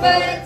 but